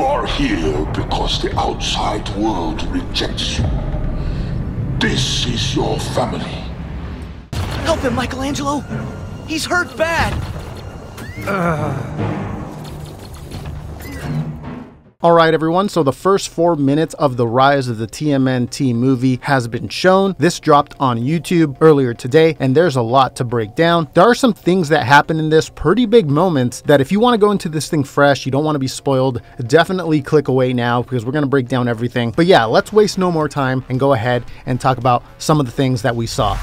You are here because the outside world rejects you. This is your family. Help him, Michelangelo! He's hurt bad! Ah. All right, everyone. So the first four minutes of the Rise of the TMNT movie has been shown. This dropped on YouTube earlier today, and there's a lot to break down. There are some things that happen in this, pretty big moments, that if you want to go into this thing fresh, you don't want to be spoiled, definitely click away now because we're going to break down everything. But yeah, let's waste no more time and go ahead and talk about some of the things that we saw.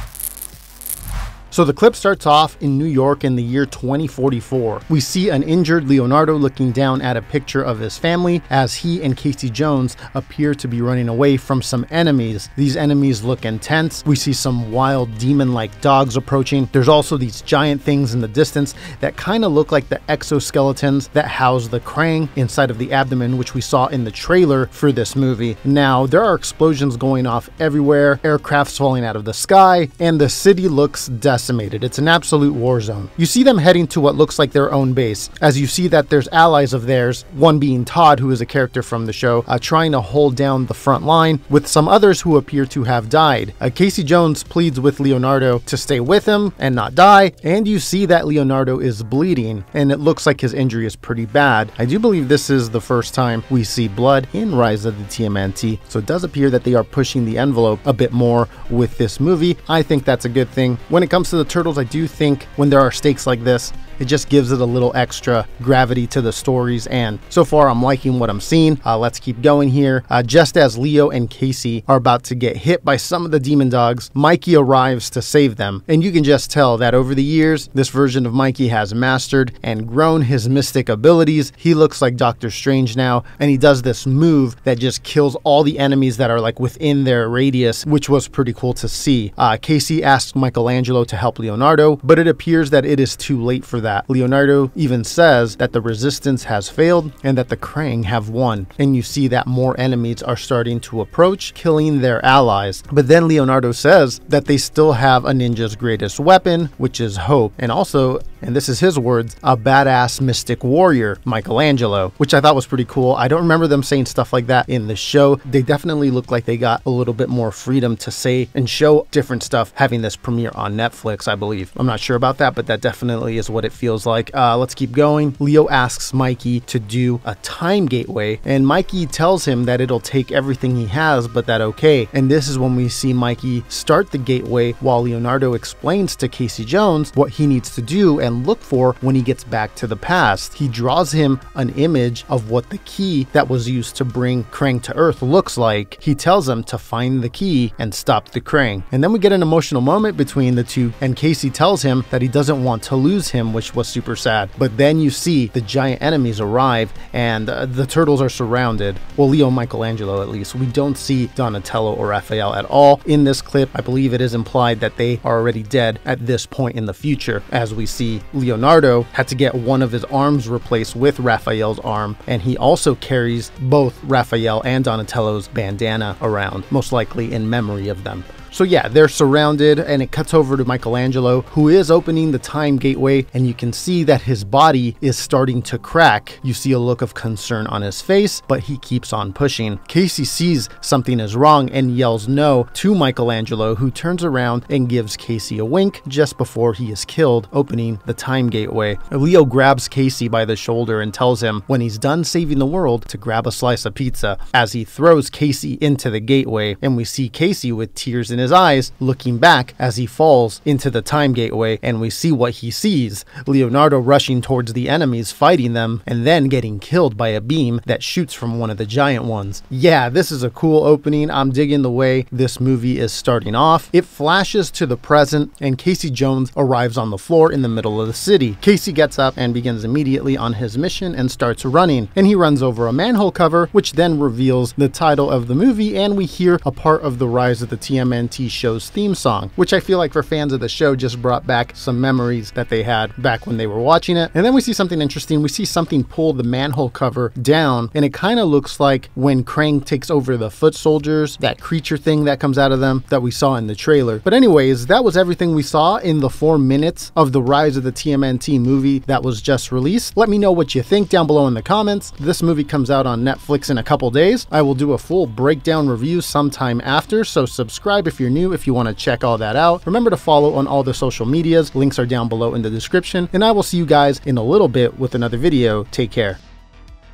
So the clip starts off in New York in the year 2044. We see an injured Leonardo looking down at a picture of his family as he and Casey Jones appear to be running away from some enemies. These enemies look intense. We see some wild demon like dogs approaching. There's also these giant things in the distance that kind of look like the exoskeletons that house the Krang inside of the abdomen, which we saw in the trailer for this movie. Now, there are explosions going off everywhere, aircrafts falling out of the sky, and the city looks desolate decimated. It's an absolute war zone. You see them heading to what looks like their own base, as you see that there's allies of theirs, one being Todd, who is a character from the show, uh, trying to hold down the front line, with some others who appear to have died. Uh, Casey Jones pleads with Leonardo to stay with him and not die, and you see that Leonardo is bleeding, and it looks like his injury is pretty bad. I do believe this is the first time we see blood in Rise of the TMNT, so it does appear that they are pushing the envelope a bit more with this movie. I think that's a good thing. When it comes to the Turtles, I do think when there are stakes like this, it just gives it a little extra gravity to the stories. And so far, I'm liking what I'm seeing. Uh, let's keep going here. Uh, just as Leo and Casey are about to get hit by some of the demon dogs, Mikey arrives to save them. And you can just tell that over the years, this version of Mikey has mastered and grown his mystic abilities. He looks like Doctor Strange now, and he does this move that just kills all the enemies that are like within their radius, which was pretty cool to see. Uh, Casey asks Michelangelo to help Leonardo, but it appears that it is too late for that. Leonardo even says that the resistance has failed and that the Krang have won. And you see that more enemies are starting to approach, killing their allies. But then Leonardo says that they still have a ninja's greatest weapon, which is hope. And also, and this is his words, a badass mystic warrior, Michelangelo, which I thought was pretty cool. I don't remember them saying stuff like that in the show. They definitely look like they got a little bit more freedom to say and show different stuff having this premiere on Netflix, I believe. I'm not sure about that, but that definitely is what it feels like. Uh, let's keep going. Leo asks Mikey to do a time gateway, and Mikey tells him that it'll take everything he has, but that okay. And this is when we see Mikey start the gateway while Leonardo explains to Casey Jones what he needs to do and look for when he gets back to the past. He draws him an image of what the key that was used to bring Krang to Earth looks like. He tells him to find the key and stop the Krang. And then we get an emotional moment between the two, and Casey tells him that he doesn't want to lose him, which was super sad. But then you see the giant enemies arrive and uh, the turtles are surrounded. Well, Leo Michelangelo at least. We don't see Donatello or Raphael at all in this clip. I believe it is implied that they are already dead at this point in the future, as we see Leonardo had to get one of his arms replaced with Raphael's arm, and he also carries both Raphael and Donatello's bandana around, most likely in memory of them. So yeah, they're surrounded and it cuts over to Michelangelo who is opening the time gateway and you can see that his body is starting to crack. You see a look of concern on his face, but he keeps on pushing. Casey sees something is wrong and yells no to Michelangelo who turns around and gives Casey a wink just before he is killed, opening the time gateway. Leo grabs Casey by the shoulder and tells him when he's done saving the world to grab a slice of pizza as he throws Casey into the gateway and we see Casey with tears in his his eyes, looking back as he falls into the time gateway, and we see what he sees Leonardo rushing towards the enemies, fighting them, and then getting killed by a beam that shoots from one of the giant ones. Yeah, this is a cool opening. I'm digging the way this movie is starting off. It flashes to the present, and Casey Jones arrives on the floor in the middle of the city. Casey gets up and begins immediately on his mission and starts running, and he runs over a manhole cover, which then reveals the title of the movie, and we hear a part of the rise of the TMN TMNT show's theme song, which I feel like for fans of the show just brought back some memories that they had back when they were watching it. And then we see something interesting. We see something pull the manhole cover down, and it kind of looks like when Krang takes over the foot soldiers, that creature thing that comes out of them that we saw in the trailer. But anyways, that was everything we saw in the four minutes of the Rise of the TMNT movie that was just released. Let me know what you think down below in the comments. This movie comes out on Netflix in a couple days. I will do a full breakdown review sometime after, so subscribe if you're new if you want to check all that out. Remember to follow on all the social medias. Links are down below in the description, and I will see you guys in a little bit with another video. Take care.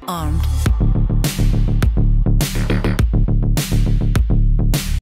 Armed.